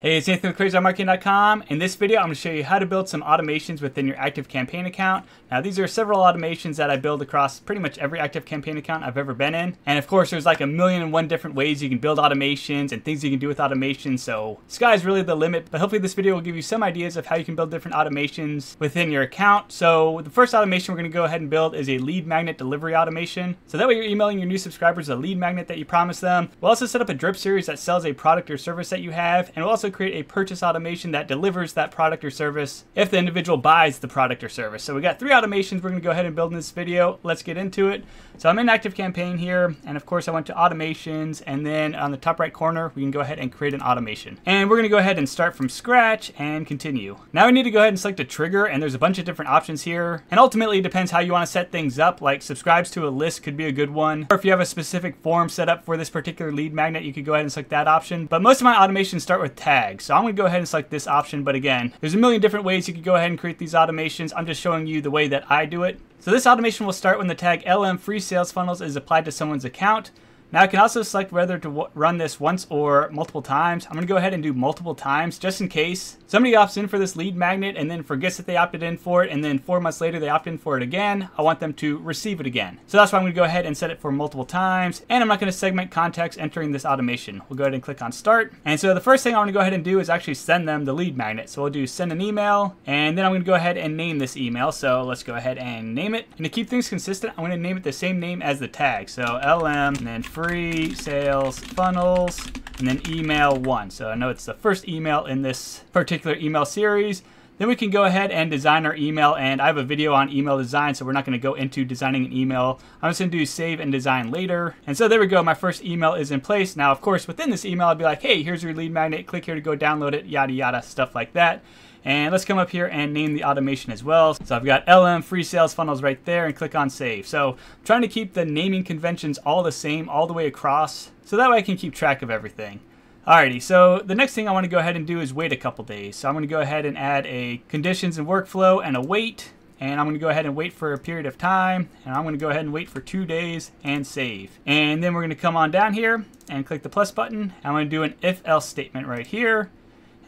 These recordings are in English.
Hey, it's Nathan with CrazyEyeMarketing.com. In this video, I'm going to show you how to build some automations within your ActiveCampaign account. Now, these are several automations that I build across pretty much every ActiveCampaign account I've ever been in. And of course, there's like a million and one different ways you can build automations and things you can do with automations. So sky's really the limit, but hopefully this video will give you some ideas of how you can build different automations within your account. So the first automation we're going to go ahead and build is a lead magnet delivery automation. So that way you're emailing your new subscribers a lead magnet that you promised them. We'll also set up a drip series that sells a product or service that you have. And we'll also create a purchase automation that delivers that product or service if the individual buys the product or service. So we got three automations we're going to go ahead and build in this video. Let's get into it. So I'm in ActiveCampaign here, and of course I went to automations, and then on the top right corner, we can go ahead and create an automation. And we're going to go ahead and start from scratch and continue. Now we need to go ahead and select a trigger, and there's a bunch of different options here. And ultimately, it depends how you want to set things up, like subscribes to a list could be a good one. Or if you have a specific form set up for this particular lead magnet, you could go ahead and select that option. But most of my automations start with tags. So I'm to go ahead and select this option. But again, there's a million different ways you could go ahead and create these automations. I'm just showing you the way that I do it. So this automation will start when the tag LM free sales funnels is applied to someone's account. Now I can also select whether to run this once or multiple times. I'm to go ahead and do multiple times just in case. Somebody opts in for this lead magnet and then forgets that they opted in for it and then four months later they opt in for it again. I want them to receive it again. So that's why I'm to go ahead and set it for multiple times and I'm not to segment contacts entering this automation. We'll go ahead and click on start. And so the first thing I want to go ahead and do is actually send them the lead magnet. So we'll do send an email and then I'm to go ahead and name this email. So let's go ahead and name it. And to keep things consistent, I'm to name it the same name as the tag. So LM and then free sales funnels and then email one. So I know it's the first email in this particular email series. Then we can go ahead and design our email and I have a video on email design so we're not going to go into designing an email. I'm just going to do save and design later. And so there we go, my first email is in place. Now of course within this email I'd be like, hey, here's your lead magnet, click here to go download it, yada yada, stuff like that. And let's come up here and name the automation as well. So I've got LM free sales funnels right there and click on save. So I'm trying to keep the naming conventions all the same all the way across so that way I can keep track of everything. Alrighty, so the next thing I want to go ahead and do is wait a couple days. So I'm going to go ahead and add a conditions and workflow and a wait. And I'm going to go ahead and wait for a period of time. And I'm going to go ahead and wait for two days and save. And then we're going to come on down here and click the plus button. I'm going to do an if-else statement right here.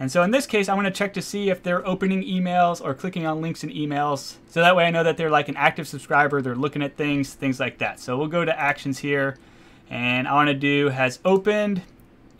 And so in this case, I'm to check to see if they're opening emails or clicking on links in emails. So that way I know that they're like an active subscriber, they're looking at things, things like that. So we'll go to actions here and I want to do has opened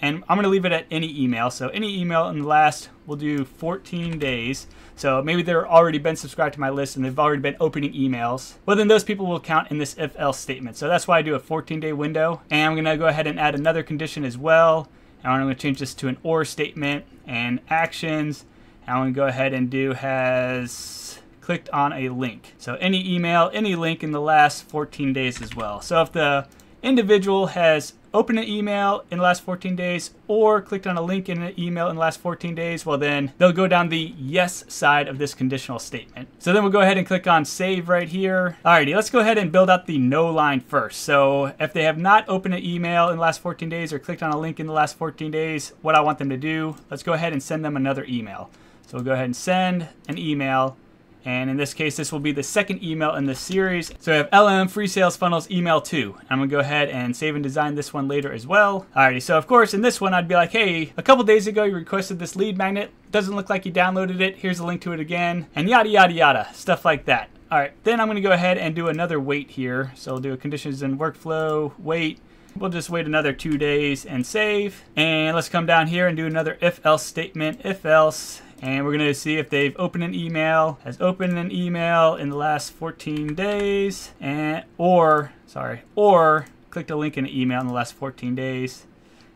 and I'm going to leave it at any email. So any email in the last, we'll do 14 days. So maybe they're already been subscribed to my list and they've already been opening emails. Well, then those people will count in this if else statement. So that's why I do a 14 day window. And I'm going to go ahead and add another condition as well. I'm going to change this to an or statement and actions. And I'm going to go ahead and do has clicked on a link. So any email, any link in the last 14 days as well. So if the individual has opened an email in the last 14 days or clicked on a link in an email in the last 14 days, well then they'll go down the yes side of this conditional statement. So then we'll go ahead and click on save right here. Alrighty, let's go ahead and build out the no line first. So if they have not opened an email in the last 14 days or clicked on a link in the last 14 days, what I want them to do, let's go ahead and send them another email. So we'll go ahead and send an email and in this case, this will be the second email in this series. So we have LM Free Sales Funnels Email 2. I'm gonna go ahead and save and design this one later as well. Alrighty, so of course in this one I'd be like, hey, a couple days ago you requested this lead magnet. Doesn't look like you downloaded it. Here's a link to it again. And yada yada yada, stuff like that. Alright, then I'm gonna go ahead and do another wait here. So I'll do a conditions and workflow, wait. We'll just wait another two days and save. And let's come down here and do another if else statement, if else and we're going to see if they've opened an email, has opened an email in the last 14 days, and or, sorry, or clicked a link in an email in the last 14 days.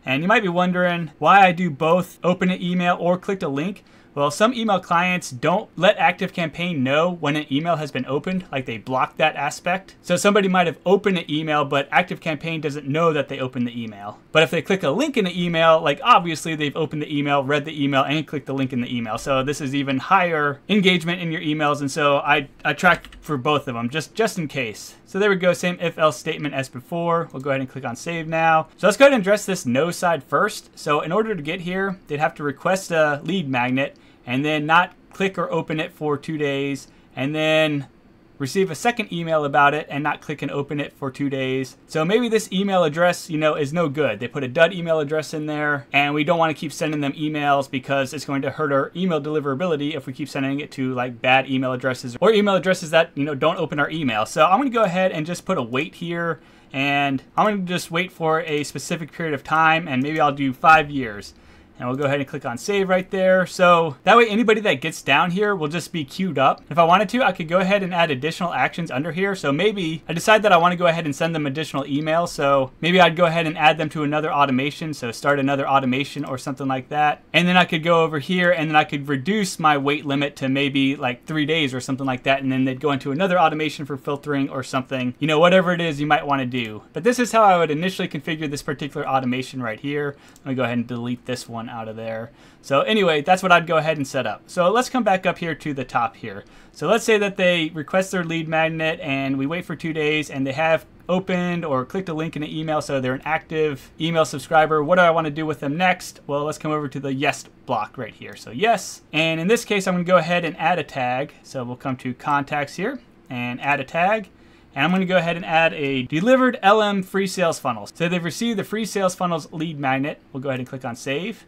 And you might be wondering why I do both open an email or clicked a link. Well, some email clients don't let ActiveCampaign know when an email has been opened, like they block that aspect. So somebody might have opened an email, but ActiveCampaign doesn't know that they opened the email. But if they click a link in the email, like obviously they've opened the email, read the email, and clicked the link in the email. So this is even higher engagement in your emails, and so I, I track for both of them, just, just in case. So there we go, same if else statement as before. We'll go ahead and click on save now. So let's go ahead and address this no side first. So in order to get here, they'd have to request a lead magnet and then not click or open it for two days, and then receive a second email about it and not click and open it for two days. So maybe this email address, you know, is no good. They put a dud email address in there and we don't want to keep sending them emails because it's going to hurt our email deliverability if we keep sending it to like bad email addresses or email addresses that, you know, don't open our email. So I'm going to go ahead and just put a wait here and I'm going to just wait for a specific period of time and maybe I'll do five years. And we'll go ahead and click on save right there. So that way anybody that gets down here will just be queued up. If I wanted to, I could go ahead and add additional actions under here. So maybe I decide that I want to go ahead and send them additional emails. So maybe I'd go ahead and add them to another automation. So start another automation or something like that. And then I could go over here and then I could reduce my wait limit to maybe like three days or something like that. And then they'd go into another automation for filtering or something, you know, whatever it is you might want to do. But this is how I would initially configure this particular automation right here. Let me go ahead and delete this one out of there. So anyway, that's what I'd go ahead and set up. So let's come back up here to the top here. So let's say that they request their lead magnet and we wait for two days and they have opened or clicked a link in an email so they're an active email subscriber. What do I want to do with them next? Well, let's come over to the yes block right here. So yes, and in this case, I'm going to go ahead and add a tag. So we'll come to contacts here and add a tag. And I'm going to go ahead and add a delivered LM free sales funnels. So they've received the free sales funnels lead magnet. We'll go ahead and click on save.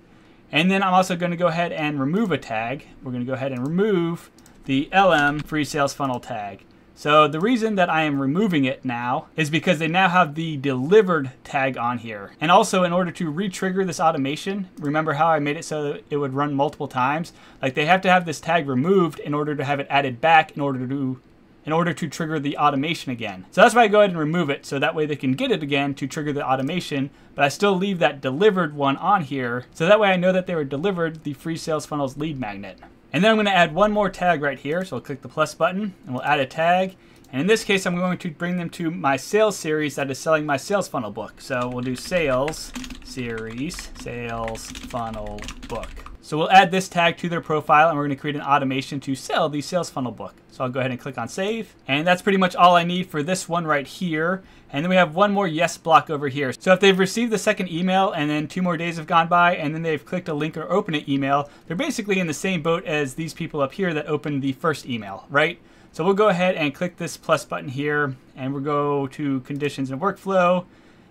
And then I'm also going to go ahead and remove a tag. We're going to go ahead and remove the LM free sales funnel tag. So the reason that I am removing it now is because they now have the delivered tag on here. And also in order to re-trigger this automation, remember how I made it so it would run multiple times? Like they have to have this tag removed in order to have it added back in order to in order to trigger the automation again. So that's why I go ahead and remove it, so that way they can get it again to trigger the automation, but I still leave that delivered one on here, so that way I know that they were delivered the free sales funnels lead magnet. And then I'm going to add one more tag right here, so I'll click the plus button, and we'll add a tag, and in this case, I'm going to bring them to my sales series that is selling my sales funnel book. So we'll do sales series, sales funnel book. So we'll add this tag to their profile and we're going to create an automation to sell the sales funnel book. So I'll go ahead and click on save. And that's pretty much all I need for this one right here. And then we have one more yes block over here. So if they've received the second email and then two more days have gone by and then they've clicked a link or open an email, they're basically in the same boat as these people up here that opened the first email, right? So we'll go ahead and click this plus button here and we'll go to conditions and workflow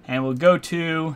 and we'll go to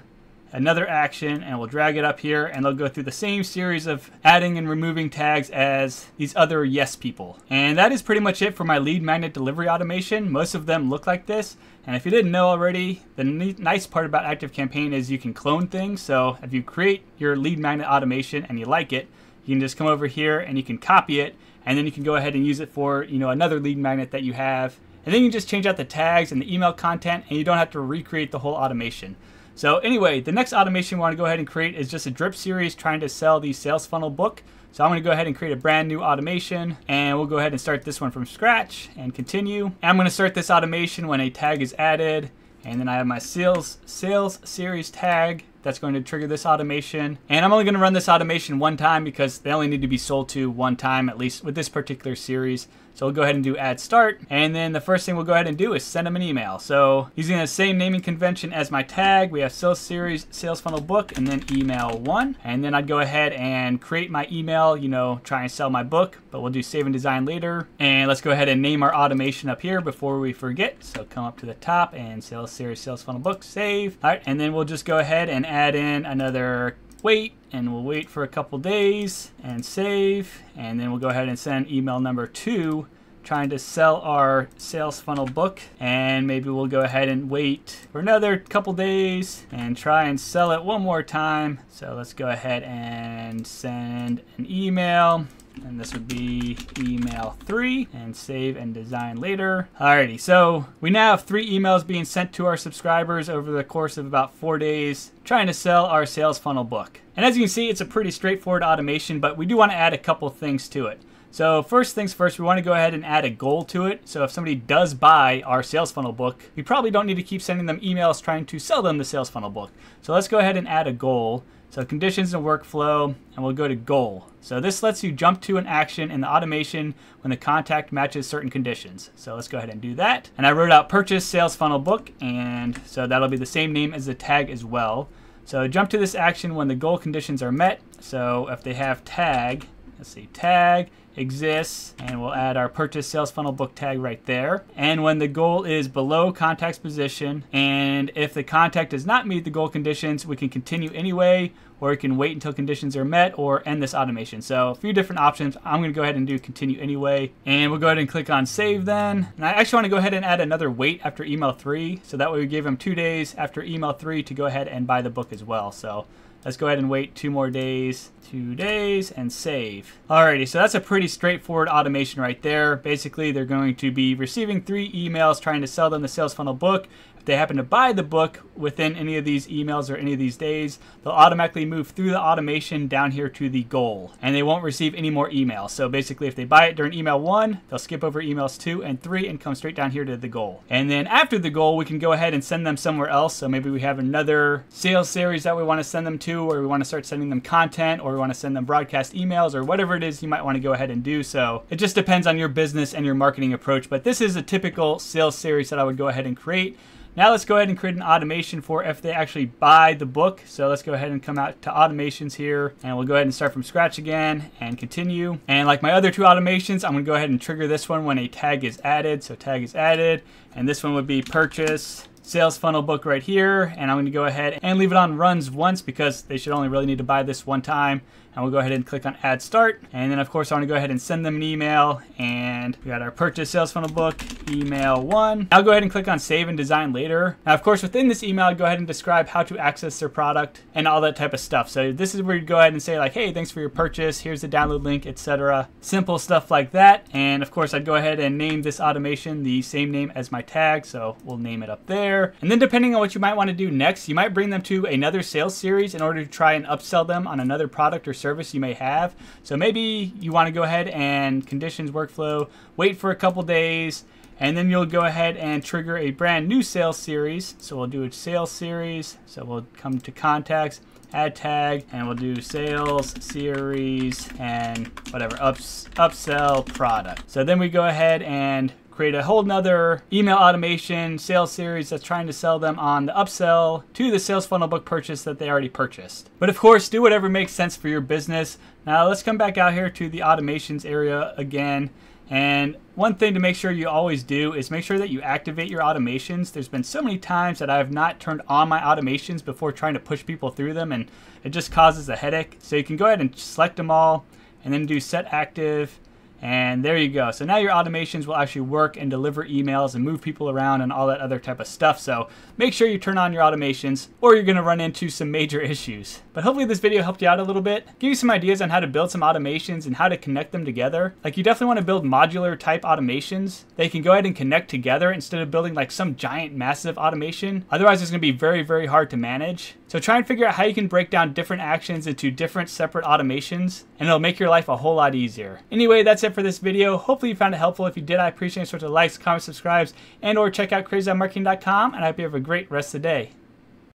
another action and we'll drag it up here and they'll go through the same series of adding and removing tags as these other yes people. And that is pretty much it for my lead magnet delivery automation. Most of them look like this. And if you didn't know already, the nice part about ActiveCampaign is you can clone things. So if you create your lead magnet automation and you like it, you can just come over here and you can copy it and then you can go ahead and use it for, you know, another lead magnet that you have. And then you just change out the tags and the email content and you don't have to recreate the whole automation. So anyway, the next automation we want to go ahead and create is just a drip series trying to sell the sales funnel book. So I'm going to go ahead and create a brand new automation and we'll go ahead and start this one from scratch and continue. And I'm going to start this automation when a tag is added and then I have my sales sales series tag that's going to trigger this automation. And I'm only going to run this automation one time because they only need to be sold to one time, at least with this particular series. So we'll go ahead and do add start. And then the first thing we'll go ahead and do is send them an email. So using the same naming convention as my tag, we have sales series, sales funnel book, and then email one. And then I'd go ahead and create my email, you know, try and sell my book, but we'll do save and design later. And let's go ahead and name our automation up here before we forget. So come up to the top and sales series, sales funnel book, save. All right, and then we'll just go ahead and add in another wait and we'll wait for a couple days and save and then we'll go ahead and send email number two trying to sell our sales funnel book and maybe we'll go ahead and wait for another couple days and try and sell it one more time. So let's go ahead and send an email and this would be email three and save and design later. Alrighty, so we now have three emails being sent to our subscribers over the course of about four days trying to sell our sales funnel book. And as you can see, it's a pretty straightforward automation, but we do want to add a couple things to it. So first things first, we want to go ahead and add a goal to it. So if somebody does buy our sales funnel book, we probably don't need to keep sending them emails trying to sell them the sales funnel book. So let's go ahead and add a goal. So conditions and workflow, and we'll go to goal. So this lets you jump to an action in the automation when the contact matches certain conditions. So let's go ahead and do that. And I wrote out purchase sales funnel book, and so that'll be the same name as the tag as well. So jump to this action when the goal conditions are met. So if they have tag, let's see, tag exists and we'll add our purchase sales funnel book tag right there. And when the goal is below contact's position and if the contact does not meet the goal conditions, we can continue anyway or we can wait until conditions are met or end this automation. So a few different options. I'm going to go ahead and do continue anyway. And we'll go ahead and click on save then. And I actually want to go ahead and add another wait after email three. So that way we give them two days after email three to go ahead and buy the book as well. So Let's go ahead and wait two more days, two days, and save. Alrighty, so that's a pretty straightforward automation right there. Basically, they're going to be receiving three emails trying to sell them the sales funnel book. If they happen to buy the book within any of these emails or any of these days, they'll automatically move through the automation down here to the goal, and they won't receive any more emails. So basically, if they buy it during email one, they'll skip over emails two and three and come straight down here to the goal. And then after the goal, we can go ahead and send them somewhere else. So maybe we have another sales series that we want to send them to, or we want to start sending them content, or want to send them broadcast emails, or whatever it is you might want to go ahead and do. So it just depends on your business and your marketing approach. But this is a typical sales series that I would go ahead and create. Now let's go ahead and create an automation for if they actually buy the book. So let's go ahead and come out to automations here and we'll go ahead and start from scratch again and continue. And like my other two automations, I'm gonna go ahead and trigger this one when a tag is added. So tag is added and this one would be purchase sales funnel book right here and I'm going to go ahead and leave it on runs once because they should only really need to buy this one time. And we'll go ahead and click on add start. And then of course I want to go ahead and send them an email. And we got our purchase sales funnel book email one. I'll go ahead and click on save and design later. Now of course within this email I'll go ahead and describe how to access their product and all that type of stuff. So this is where you go ahead and say like hey thanks for your purchase. Here's the download link etc simple stuff like that. And of course I'd go ahead and name this automation the same name as my tag. So we'll name it up there there. And then depending on what you might want to do next, you might bring them to another sales series in order to try and upsell them on another product or service you may have. So maybe you want to go ahead and conditions workflow, wait for a couple days, and then you'll go ahead and trigger a brand new sales series. So we'll do a sales series. So we'll come to contacts, add tag, and we'll do sales series and whatever, ups, upsell product. So then we go ahead and create a whole nother email automation sales series that's trying to sell them on the upsell to the sales funnel book purchase that they already purchased. But of course, do whatever makes sense for your business. Now let's come back out here to the automations area again. And one thing to make sure you always do is make sure that you activate your automations. There's been so many times that I have not turned on my automations before trying to push people through them and it just causes a headache. So you can go ahead and select them all and then do set active and there you go. So now your automations will actually work and deliver emails and move people around and all that other type of stuff. So make sure you turn on your automations or you're going to run into some major issues. But hopefully this video helped you out a little bit. Give you some ideas on how to build some automations and how to connect them together. Like you definitely want to build modular type automations. They can go ahead and connect together instead of building like some giant massive automation. Otherwise it's going to be very, very hard to manage. So try and figure out how you can break down different actions into different separate automations and it'll make your life a whole lot easier. Anyway, that's it for this video. Hopefully you found it helpful. If you did, I appreciate any sorts of likes, comments, subscribes, and or check out crazyeyemarketing.com and I hope you have a great rest of the day.